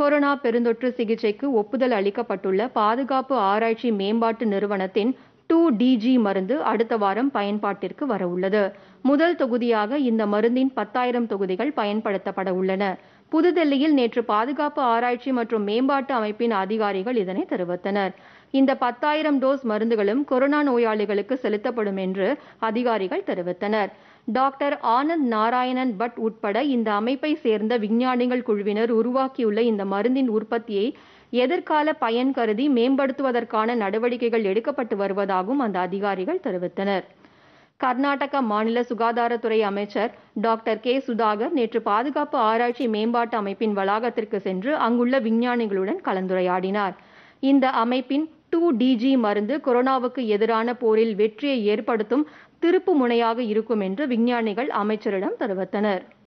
Corona பெருந்தொற்று சிகிச்சைக்கு ஒப்புதல் அளிக்கப்பட்டுள்ள பாதுகாப்பு ஆராய்ச்சி மேம்பாட்டு நிறுவனத்தின் டூ டிஜி மருந்து அடுத்த வாரம் பயன்பாட்டிற்கு வரவுள்ளது. முதல் தொகுதியாக இந்த மருந்தின் பத்தாயிரம் தொகுதிகள் பயன்படுத்தப்பட உள்ளன. புதுதில்லியில் நேற்று பாதுகாப்பு ஆராய்ச்சி மற்றும் மேம்பாட்டு அமைப்பின் அதிகாரிகள் இதனை தெரிவித்தனர். இந்த பத்தாயிரம் டோஸ் மருந்துகளும் கொரோனா நோயாளிகளுக்கு செலுத்தப்படும் என்று அதிகாரிகள் தெரிவித்தனர். டாக்டர் ஆனந்த் நாராயணன் பட் உட்பட இந்த அமைப்பை சேர்ந்த விஞ்ஞானிகள் குழுவினர் உருவாக்கியுள்ள இந்த மருந்தின் உற்பத்தியை எதிர்கால பயன் கருதி மேம்படுத்துவதற்கான நடவடிக்கைகள் எடுக்கப்பட்டு வருவதாகவும் அந்த அதிகாரிகள் தெரிவித்தனர். கர்நாடக மாநில சுகாதாரத்துறை அமைச்சர் டாக்டர் கே. சுதாகர் நேற்று பாதுகாப்பு ஆராய்ச்சி மேம்பாட்டு அமைப்பின் வளாகத்திற்கு சென்று அங்குள்ள விஞ்ஞானிகளுடன் கலந்துரையாடினார். இந்த அமைப்பின் டூ டிஜி மருந்து கொரோனாவுக்கு எதிரான போரில் வெற்றியை ஏற்படுத்தும் திருப்பு முனையாக இருக்கும் என்று விஞ்ஞானிகள் அமைச்சரிடம் தெரிவித்தனர்.